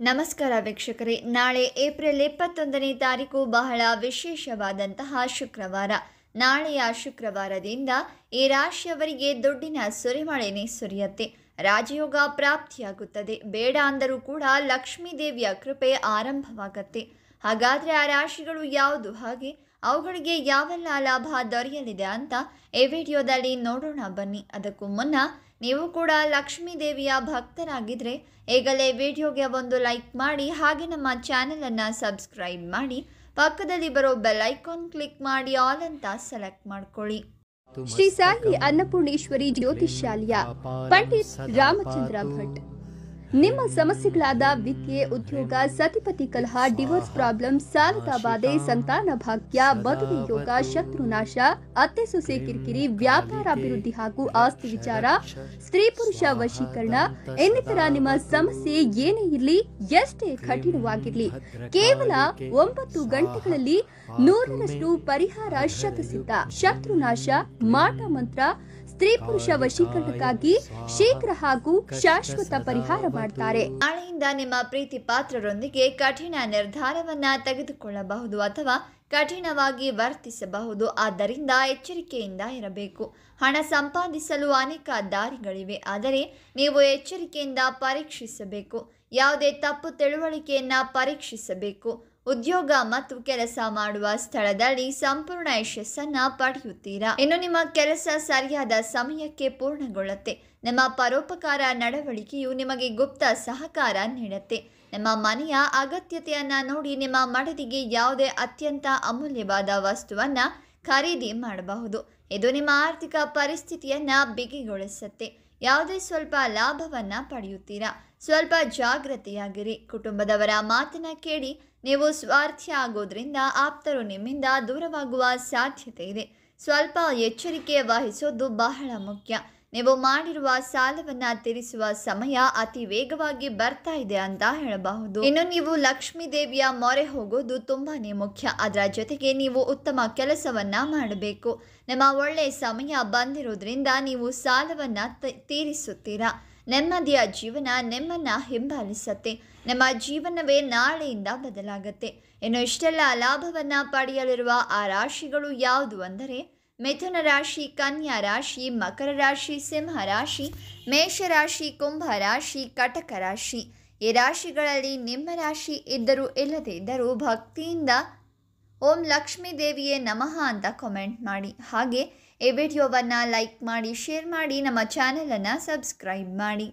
ನಮಸ್ಕಾರ ವೀಕ್ಷಕರೇ. ನಾಳೆ ಏಪ್ರಿಲ್ ಇಪ್ಪತ್ತೊಂದನೇ ತಾರೀಕು ಬಹಳ ವಿಶೇಷವಾದಂತಹ ಶುಕ್ರವಾರ. ನಾಳೆಯ ಶುಕ್ರವಾರದಿಂದ ಈ ರಾಶಿಯವರಿಗೆ ದುಡ್ಡಿನ ಸುರಿಮಳೆನೇ ಸುರಿಯತ್ತೆ. ರಾಜಯೋಗ ಪ್ರಾಪ್ತಿಯಾಗುತ್ತದೆ. ಬೇಡ ಅಂದರೂ ಕೂಡ ಲಕ್ಷ್ಮೀ ದೇವಿಯ ಕೃಪೆ ಆರಂಭವಾಗತ್ತೆ. ಹಾಗಾದರೆ ಆ ರಾಶಿಗಳು ಯಾವುದು ಹಾಗೆ? ಅವುಗಳಿಗೆ ಯಾವೆಲ್ಲ ಲಾಭ ದೊರೆಯಲಿದೆ ಅಂತ ಈ ವಿಡಿಯೋದಲ್ಲಿ ನೋಡೋಣ ಬನ್ನಿ. ಅದಕ್ಕೂ ಮುನ್ನ ನೀವು ಕೂಡ ಲಕ್ಷ್ಮೀ ದೇವಿಯ ಭಕ್ತರಾಗಿದ್ದರೆ ಈಗಲೇ ವಿಡಿಯೋಗೆ ಒಂದು ಲೈಕ್ ಮಾಡಿ, ಹಾಗೆ ನಮ್ಮ ಚಾನೆಲನ್ನು ಸಬ್ಸ್ಕ್ರೈಬ್ ಮಾಡಿ, ಪಕ್ಕದಲ್ಲಿ ಬರೋ ಬೆಲ್ ಐಕಾನ್ ಕ್ಲಿಕ್ ಮಾಡಿ, ಆಲ್ ಅಂತ ಸೆಲೆಕ್ಟ್ ಮಾಡ್ಕೊಳ್ಳಿ. ಶ್ರೀ ಸಾಯಿ ಅನ್ನಪೂರ್ಣೇಶ್ವರಿ ಜ್ಯೋತಿಷ್ಯಾಲಯ ಪಂಡಿತ್ ರಾಮಚಂದ್ರ ಭಟ್. ನಿಮ್ಮ ಸಮಸ್ಯೆಗಳಾದ ವಿದ್ಯೆ, ಉದ್ಯೋಗ, ಸತಿಪತಿ ಕಲಹ, ಡಿವೋರ್ಸ್ ಪ್ರಾಬ್ಲಮ್, ಸಾಲದ ಬಾಧೆ, ಸಂತಾನ ಭಾಗ್ಯ ಮದುವೆ ಯೋಗ ಶತ್ರುನಾಶ ಅತ್ತೆ ಸೊಸೆ ಕಿರಿಕಿರಿ, ವ್ಯಾಪಾರ ಅಭಿವೃದ್ಧಿ ಹಾಗೂ ಆಸ್ತಿ ವಿಚಾರ, ಸ್ತ್ರೀ ಪುರುಷ ವಶೀಕರಣ, ಇನ್ನಿತರ ನಿಮ್ಮ ಸಮಸ್ಯೆ ಏನೇ ಇರಲಿ, ಎಷ್ಟೇ ಕಠಿಣವಾಗಿರಲಿ, ಕೇವಲ ಒಂಬತ್ತು ಗಂಟೆಗಳಲ್ಲಿ ನೂರರಷ್ಟು ಪರಿಹಾರ ಶತಸಿದ್ಧ. ಶತ್ರುನಾಶ ಮಾಟ ಮಂತ್ರ ಸ್ತ್ರೀ ಪುರುಷ ವಶೀಕರಣಕ್ಕಾಗಿ ಶೀಘ್ರ ಹಾಗೂ ಶಾಶ್ವತ ಪರಿಹಾರ ಮಾಡ್ತಾರೆ. ನಾಳೆಯಿಂದ ನಿಮ್ಮ ಪ್ರೀತಿ ಪಾತ್ರರೊಂದಿಗೆ ಕಠಿಣ ನಿರ್ಧಾರವನ್ನ ತೆಗೆದುಕೊಳ್ಳಬಹುದು ಅಥವಾ ಕಠಿಣವಾಗಿ ವರ್ತಿಸಬಹುದು. ಆದ್ದರಿಂದ ಎಚ್ಚರಿಕೆಯಿಂದ ಇರಬೇಕು. ಹಣ ಸಂಪಾದಿಸಲು ಅನೇಕ ದಾರಿಗಳಿವೆ. ಆದರೆ ನೀವು ಎಚ್ಚರಿಕೆಯಿಂದ ಪರೀಕ್ಷಿಸಬೇಕು. ಯಾವುದೇ ತಪ್ಪು ತಿಳುವಳಿಕೆಯನ್ನ ಪರೀಕ್ಷಿಸಬೇಕು. ಉದ್ಯೋಗ ಮತ್ತು ಕೆಲಸ ಮಾಡುವ ಸ್ಥಳದಲ್ಲಿ ಸಂಪೂರ್ಣ ಯಶಸ್ಸನ್ನ ಪಡೆಯುತ್ತೀರಾ? ಇನ್ನು ನಿಮ್ಮ ಕೆಲಸ ಸರಿಯಾದ ಸಮಯಕ್ಕೆ ಪೂರ್ಣಗೊಳ್ಳುತ್ತೆ. ನಿಮ್ಮ ಪರೋಪಕಾರ ನಡವಳಿಕೆಯು ನಿಮಗೆ ಗುಪ್ತ ಸಹಕಾರ ನೀಡುತ್ತೆ. ನಿಮ್ಮ ಮನೆಯ ಅಗತ್ಯತೆಯನ್ನ ನೋಡಿ ನಿಮ್ಮ ಮಡದಿಗೆ ಯಾವುದೇ ಅತ್ಯಂತ ಅಮೂಲ್ಯವಾದ ವಸ್ತುವನ್ನ ಖರೀದಿ ಮಾಡಬಹುದು. ಇದು ನಿಮ್ಮ ಆರ್ಥಿಕ ಪರಿಸ್ಥಿತಿಯನ್ನ ಬಿಗಿಗೊಳಿಸುತ್ತೆ. ಯಾವುದೇ ಸ್ವಲ್ಪ ಲಾಭವನ್ನ ಪಡೆಯುತ್ತೀರಾ? ಸ್ವಲ್ಪ ಜಾಗೃತಿಯಾಗಿರಿ ಕುಟುಂಬದವರ ಮಾತನ್ನ ಕೇಳಿ ನೀವು ಸ್ವಾರ್ಥಿ ಆಗೋದ್ರಿಂದ ಆಪ್ತರು ನಿಮ್ಮಿಂದ ದೂರವಾಗುವ ಸಾಧ್ಯತೆ ಇದೆ. ಸ್ವಲ್ಪ ಎಚ್ಚರಿಕೆ ವಹಿಸೋದು ಬಹಳ ಮುಖ್ಯ. ನೀವು ಮಾಡಿರುವ ಸಾಲವನ್ನ ತೀರಿಸುವ ಸಮಯ ಅತಿ ವೇಗವಾಗಿ ಬರ್ತಾ ಇದೆ ಅಂತ ಹೇಳಬಹುದು. ಇನ್ನು ನೀವು ಲಕ್ಷ್ಮೀ ದೇವಿಯ ಮೊರೆ ಹೋಗೋದು ತುಂಬಾನೇ ಮುಖ್ಯ. ಅದರ ಜೊತೆಗೆ ನೀವು ಉತ್ತಮ ಕೆಲಸವನ್ನ ಮಾಡಬೇಕು. ನಿಮ್ಮ ಒಳ್ಳೆ ಸಮಯ ಬಂದಿರೋದ್ರಿಂದ ನೀವು ಸಾಲವನ್ನ ತೀರಿಸುತ್ತೀರಾ? ನೆಮ್ಮದಿಯ ಜೀವನ ನಿಮ್ಮನ್ನ ಹಿಂಬಾಲಿಸುತ್ತೆ. ನಮ್ಮ ಜೀವನವೇ ನಾಳೆಯಿಂದ ಬದಲಾಗತ್ತೆ. ಇನ್ನು ಇಷ್ಟೆಲ್ಲ ಲಾಭವನ್ನ ಪಡೆಯಲಿರುವ ಆ ರಾಶಿಗಳು ಯಾವುದು ಅಂದರೆ ಮಿಥುನ ರಾಶಿ, ಕನ್ಯಾ ರಾಶಿ, ಮಕರ ರಾಶಿ, ಸಿಂಹ ರಾಶಿ ಮೇಷರಾಶಿ ಕುಂಭ ರಾಶಿ, ಕಟಕ ರಾಶಿ. ಈ ರಾಶಿಗಳಲ್ಲಿ ನಿಮ್ಮ ರಾಶಿ ಇದ್ದರೂ ಇಲ್ಲದೇ ಇದ್ದರೂ ಭಕ್ತಿಯಿಂದ ಓಂ ಲಕ್ಷ್ಮೀ ದೇವಿಯೇ ನಮಃ ಅಂತ ಕಾಮೆಂಟ್ ಮಾಡಿ. ಹಾಗೆ ಈ ವಿಡಿಯೋವನ್ನು ಲೈಕ್ ಮಾಡಿ ಶೇರ್ ಮಾಡಿ, ನಮ್ಮ ಚಾನಲನ್ನು ಸಬ್ಸ್ಕ್ರೈಬ್ ಮಾಡಿ.